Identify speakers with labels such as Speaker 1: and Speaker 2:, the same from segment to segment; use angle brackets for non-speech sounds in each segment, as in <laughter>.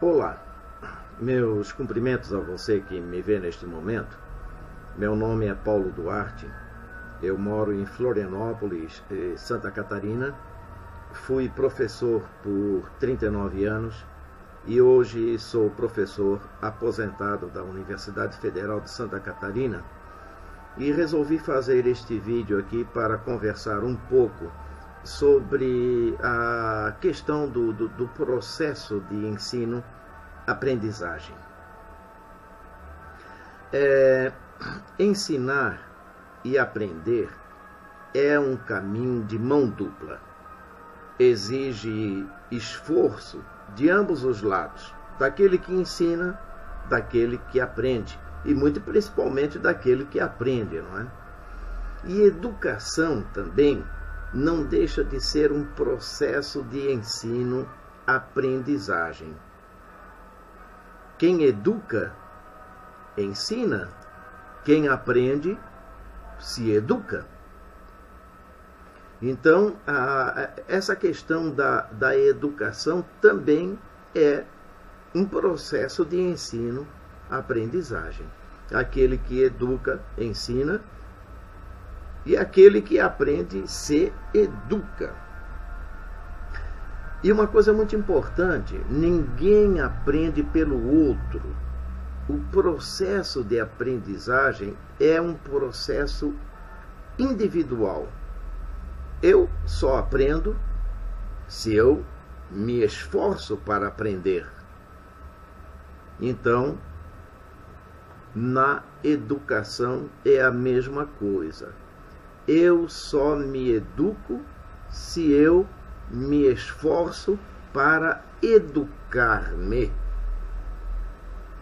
Speaker 1: Olá, meus cumprimentos a você que me vê neste momento. Meu nome é Paulo Duarte, eu moro em Florianópolis, eh, Santa Catarina. Fui professor por 39 anos e hoje sou professor aposentado da Universidade Federal de Santa Catarina. E resolvi fazer este vídeo aqui para conversar um pouco sobre a questão do, do, do processo de ensino-aprendizagem. É, ensinar e aprender é um caminho de mão dupla. Exige esforço de ambos os lados, daquele que ensina, daquele que aprende, e muito principalmente daquele que aprende, não é? E educação também não deixa de ser um processo de ensino-aprendizagem. Quem educa, ensina. Quem aprende, se educa. Então, a, essa questão da, da educação também é um processo de ensino-aprendizagem. Aquele que educa, ensina, e aquele que aprende se educa. E uma coisa muito importante: ninguém aprende pelo outro. O processo de aprendizagem é um processo individual. Eu só aprendo se eu me esforço para aprender. Então, na educação é a mesma coisa eu só me educo se eu me esforço para educar-me.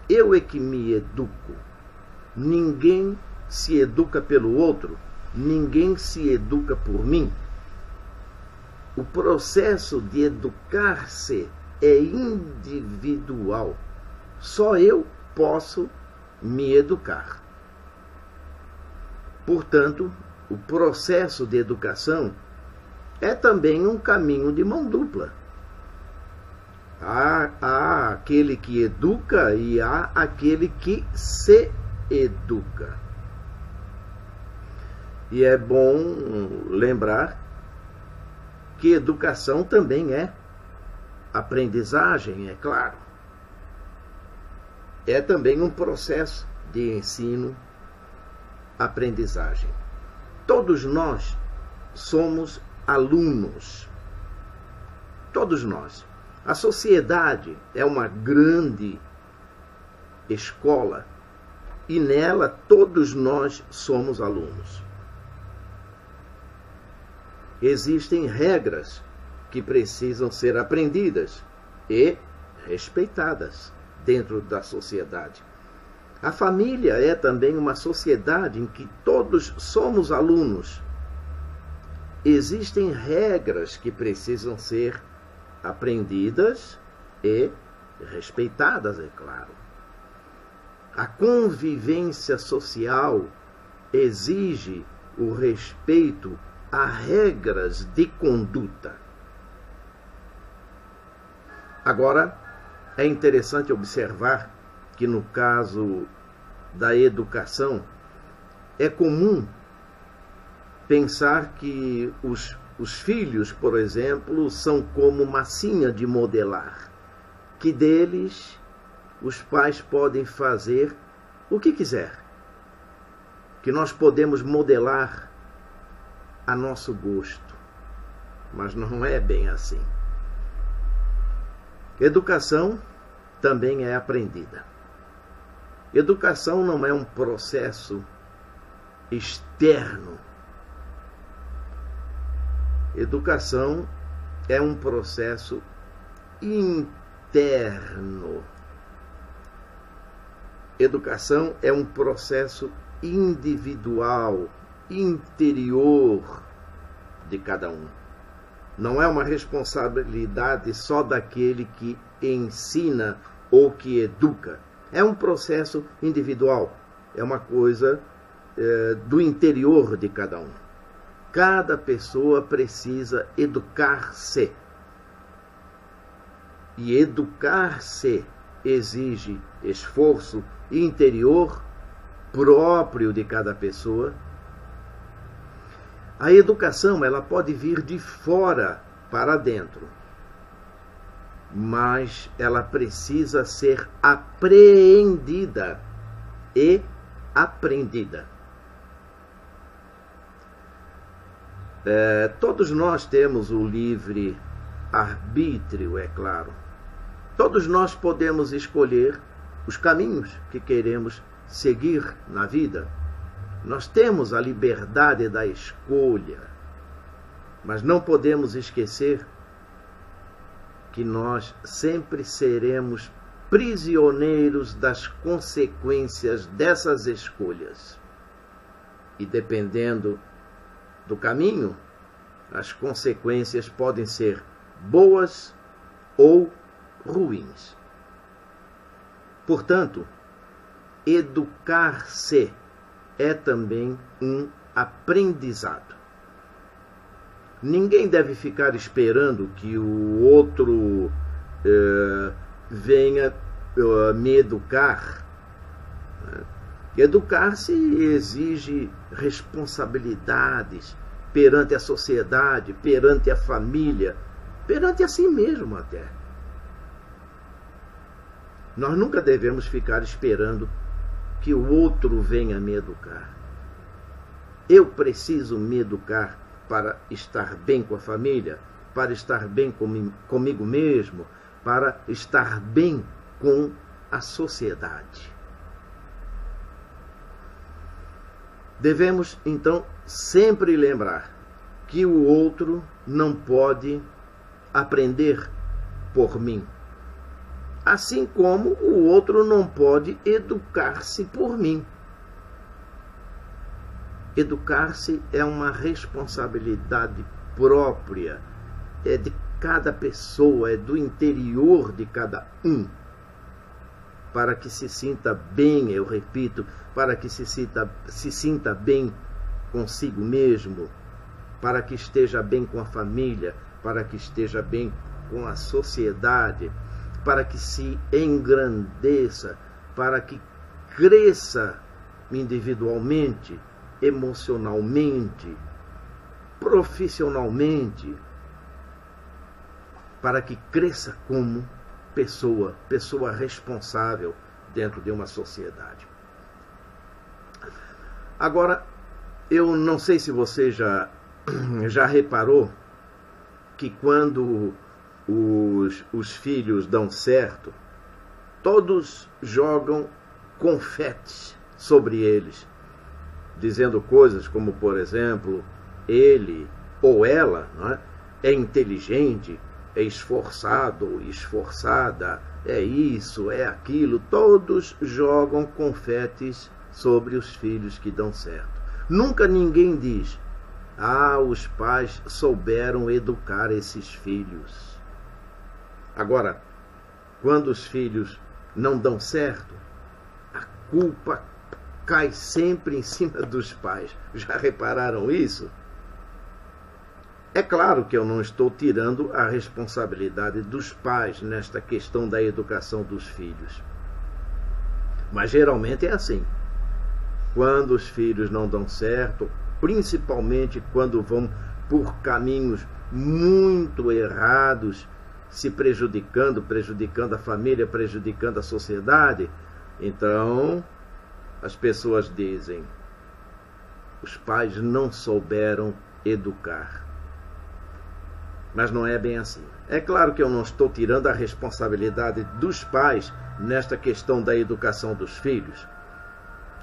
Speaker 1: Eu é que me educo. Ninguém se educa pelo outro, ninguém se educa por mim. O processo de educar-se é individual. Só eu posso me educar. Portanto, o processo de educação é também um caminho de mão dupla. Há, há aquele que educa e há aquele que se educa. E é bom lembrar que educação também é aprendizagem, é claro. É também um processo de ensino-aprendizagem. Todos nós somos alunos. Todos nós. A sociedade é uma grande escola e nela todos nós somos alunos. Existem regras que precisam ser aprendidas e respeitadas dentro da sociedade. A família é também uma sociedade em que todos somos alunos. Existem regras que precisam ser aprendidas e respeitadas, é claro. A convivência social exige o respeito a regras de conduta. Agora, é interessante observar que no caso da educação, é comum pensar que os, os filhos, por exemplo, são como massinha de modelar, que deles os pais podem fazer o que quiser, que nós podemos modelar a nosso gosto, mas não é bem assim. Educação também é aprendida. Educação não é um processo externo. Educação é um processo interno. Educação é um processo individual, interior de cada um. Não é uma responsabilidade só daquele que ensina ou que educa é um processo individual, é uma coisa é, do interior de cada um. Cada pessoa precisa educar-se. E educar-se exige esforço interior próprio de cada pessoa. A educação ela pode vir de fora para dentro, mas ela precisa ser apreendida e aprendida. É, todos nós temos o livre arbítrio, é claro. Todos nós podemos escolher os caminhos que queremos seguir na vida. Nós temos a liberdade da escolha, mas não podemos esquecer que nós sempre seremos prisioneiros das consequências dessas escolhas. E dependendo do caminho, as consequências podem ser boas ou ruins. Portanto, educar-se é também um aprendizado. Ninguém deve ficar esperando que o outro eh, venha eh, me educar. Educar-se exige responsabilidades perante a sociedade, perante a família, perante a si mesmo até. Nós nunca devemos ficar esperando que o outro venha me educar. Eu preciso me educar para estar bem com a família, para estar bem comigo mesmo, para estar bem com a sociedade. Devemos, então, sempre lembrar que o outro não pode aprender por mim. Assim como o outro não pode educar-se por mim. Educar-se é uma responsabilidade própria, é de cada pessoa, é do interior de cada um. Para que se sinta bem, eu repito, para que se sinta, se sinta bem consigo mesmo, para que esteja bem com a família, para que esteja bem com a sociedade, para que se engrandeça, para que cresça individualmente, emocionalmente, profissionalmente, para que cresça como pessoa, pessoa responsável dentro de uma sociedade. Agora, eu não sei se você já, <clears throat> já reparou que quando os, os filhos dão certo, todos jogam confetes sobre eles, dizendo coisas como, por exemplo, ele ou ela é, é inteligente, é esforçado, esforçada, é isso, é aquilo. Todos jogam confetes sobre os filhos que dão certo. Nunca ninguém diz: Ah, os pais souberam educar esses filhos. Agora, quando os filhos não dão certo, a culpa cai sempre em cima dos pais. Já repararam isso? É claro que eu não estou tirando a responsabilidade dos pais nesta questão da educação dos filhos. Mas geralmente é assim. Quando os filhos não dão certo, principalmente quando vão por caminhos muito errados, se prejudicando, prejudicando a família, prejudicando a sociedade, então as pessoas dizem: os pais não souberam educar. Mas não é bem assim. É claro que eu não estou tirando a responsabilidade dos pais nesta questão da educação dos filhos.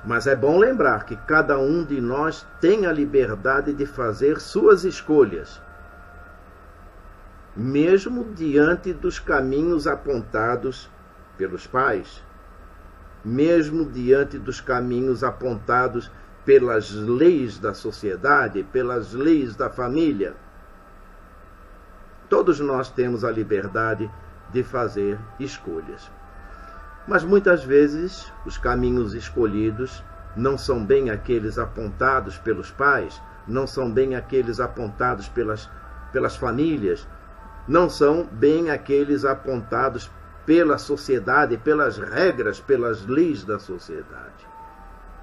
Speaker 1: Mas é bom lembrar que cada um de nós tem a liberdade de fazer suas escolhas, mesmo diante dos caminhos apontados pelos pais, mesmo diante dos caminhos apontados pelas leis da sociedade, pelas leis da família. Todos nós temos a liberdade de fazer escolhas. Mas muitas vezes os caminhos escolhidos não são bem aqueles apontados pelos pais, não são bem aqueles apontados pelas, pelas famílias, não são bem aqueles apontados pela sociedade, pelas regras, pelas leis da sociedade.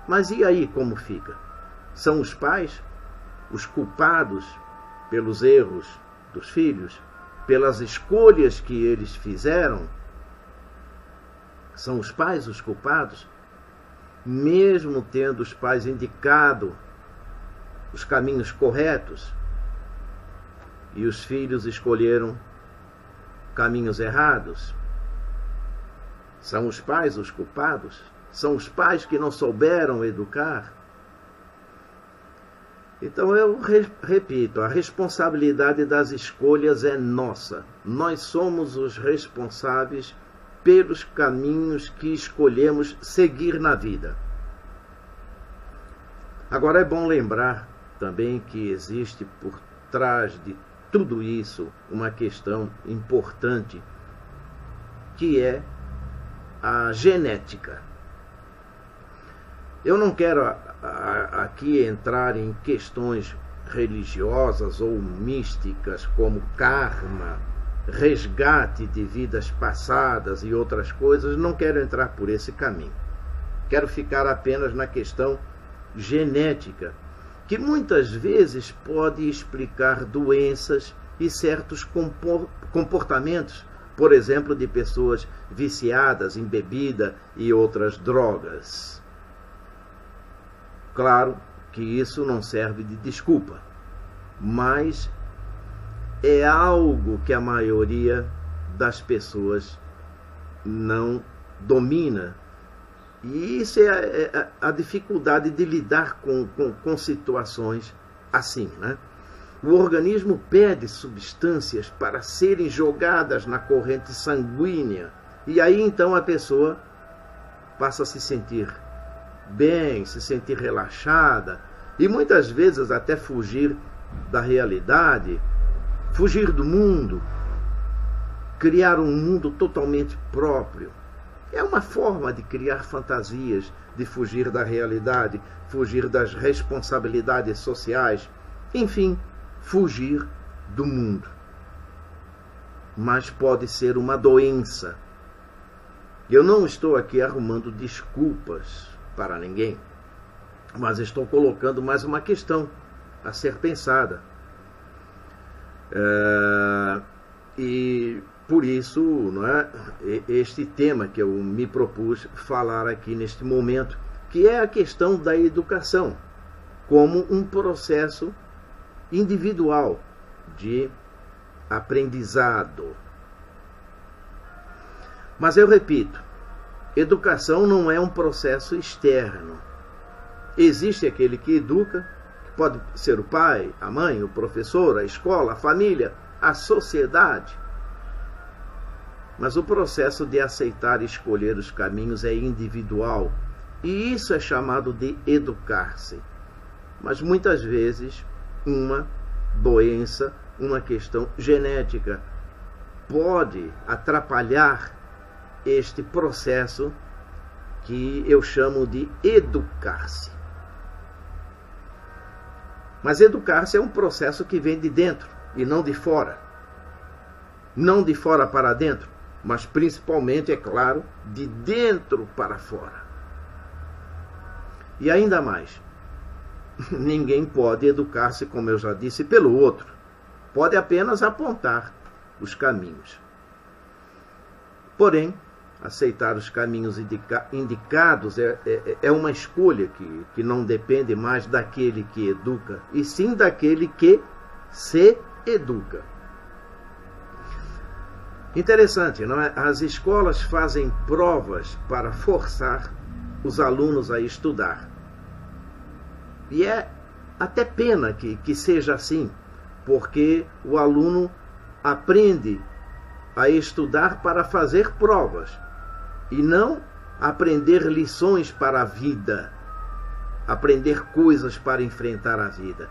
Speaker 1: Mas e aí como fica? São os pais os culpados pelos erros dos filhos, pelas escolhas que eles fizeram? São os pais os culpados? Mesmo tendo os pais indicado os caminhos corretos e os filhos escolheram caminhos errados? São os pais os culpados? São os pais que não souberam educar? Então eu re repito, a responsabilidade das escolhas é nossa. Nós somos os responsáveis pelos caminhos que escolhemos seguir na vida. Agora é bom lembrar também que existe por trás de tudo isso uma questão importante que é a genética. Eu não quero aqui entrar em questões religiosas ou místicas como karma, resgate de vidas passadas e outras coisas, não quero entrar por esse caminho. Quero ficar apenas na questão genética, que muitas vezes pode explicar doenças e certos comportamentos, por exemplo, de pessoas viciadas em bebida e outras drogas. Claro que isso não serve de desculpa, mas é algo que a maioria das pessoas não domina. E isso é a, é dificuldade de lidar com, com, com situações assim. Né? O organismo pede substâncias para serem jogadas na corrente sanguínea. E aí então a pessoa passa a se sentir bem, se sentir relaxada e muitas vezes até fugir da realidade, fugir do mundo, criar um mundo totalmente próprio. É uma forma de criar fantasias, de fugir da realidade, fugir das responsabilidades sociais, enfim, fugir do mundo. Mas pode ser uma doença. Eu não estou aqui arrumando desculpas para ninguém, mas estou colocando mais uma questão a ser pensada. É, e por isso, não é, este tema que eu me propus falar aqui neste momento, que é a questão da educação como um processo individual de aprendizado. Mas eu repito, Educação não é um processo externo. Existe aquele que educa, que pode ser o pai, a mãe, o professor, a escola, a família, a sociedade. Mas o processo de aceitar e escolher os caminhos é individual. E isso é chamado de educar-se. Mas muitas vezes, uma doença, uma questão genética, pode atrapalhar este processo que eu chamo de educar-se. Mas educar-se é um processo que vem de dentro e não de fora. Não de fora para dentro, mas principalmente, é claro, de dentro para fora. E ainda mais, ninguém pode educar-se, como eu já disse, pelo outro. Pode apenas apontar os caminhos. Porém, aceitar os caminhos indica, indicados é, é, é, uma escolha que, que não depende mais daquele que educa, e sim daquele que se educa. Interessante, não é? As escolas fazem provas para forçar os alunos a estudar. E é até pena que, que seja assim, porque o aluno aprende a estudar para fazer provas e não aprender lições para a vida, aprender coisas para enfrentar a vida.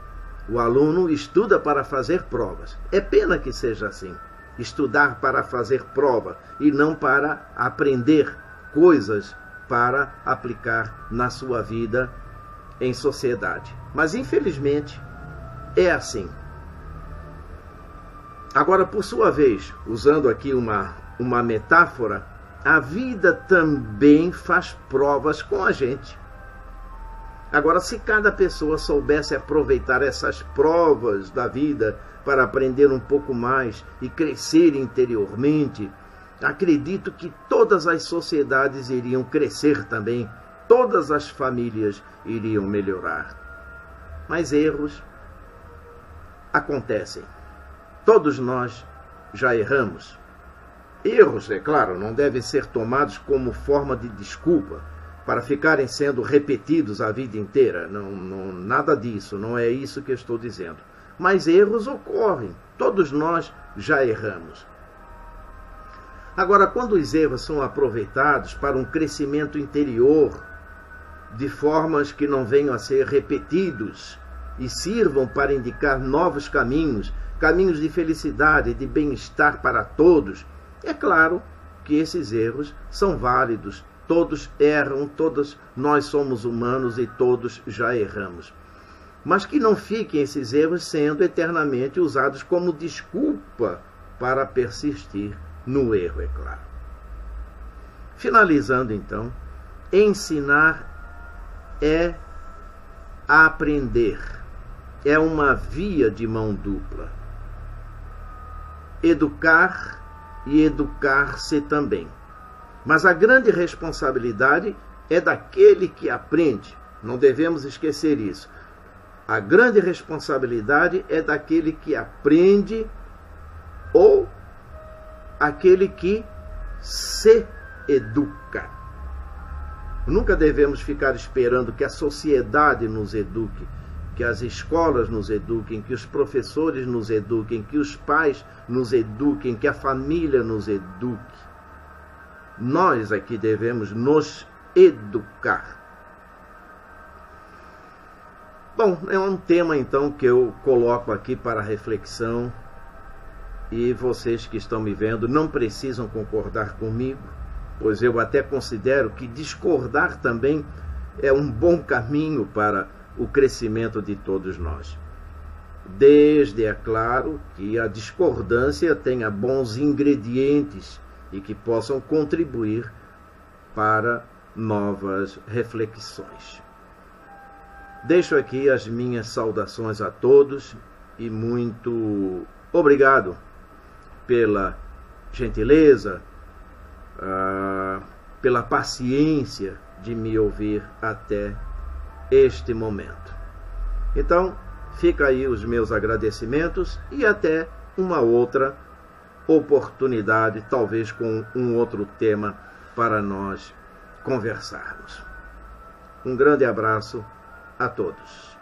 Speaker 1: O aluno estuda para fazer provas. É pena que seja assim. Estudar para fazer prova e não para aprender coisas para aplicar na sua vida em sociedade. Mas infelizmente é assim. Agora, por sua vez, usando aqui uma, uma metáfora, a vida também faz provas com a gente. Agora, se cada pessoa soubesse aproveitar essas provas da vida para aprender um pouco mais e crescer interiormente, acredito que todas as sociedades iriam crescer também, todas as famílias iriam melhorar. Mas erros acontecem. Todos nós já erramos. Erros, é claro, não devem ser tomados como forma de desculpa para ficarem sendo repetidos a vida inteira. Não, não, nada disso, não é isso que eu estou dizendo. Mas erros ocorrem, todos nós já erramos. Agora, quando os erros são aproveitados para um crescimento interior, de formas que não venham a ser repetidos e sirvam para indicar novos caminhos, caminhos de felicidade, de bem-estar para todos, é claro que esses erros são válidos. Todos erram, todos nós somos humanos e todos já erramos. Mas que não fiquem esses erros sendo eternamente usados como desculpa para persistir no erro, é claro. Finalizando então, ensinar é aprender. É uma via de mão dupla. Educar e educar-se também. Mas a grande responsabilidade é daquele que aprende. Não devemos esquecer isso. A grande responsabilidade é daquele que aprende ou aquele que se educa. Nunca devemos ficar esperando que a sociedade nos eduque que as escolas nos eduquem, que os professores nos eduquem, que os pais nos eduquem, que a família nos eduque. Nós aqui devemos nos educar. Bom, é um tema então que eu coloco aqui para reflexão e vocês que estão me vendo não precisam concordar comigo, pois eu até considero que discordar também é um bom caminho para o crescimento de todos nós. Desde, é claro, que a discordância tenha bons ingredientes e que possam contribuir para novas reflexões. Deixo aqui as minhas saudações a todos e muito obrigado pela gentileza, uh, pela paciência de me ouvir até este momento. Então, fica aí os meus agradecimentos e até uma outra oportunidade, talvez com um outro tema para nós conversarmos. Um grande abraço a todos.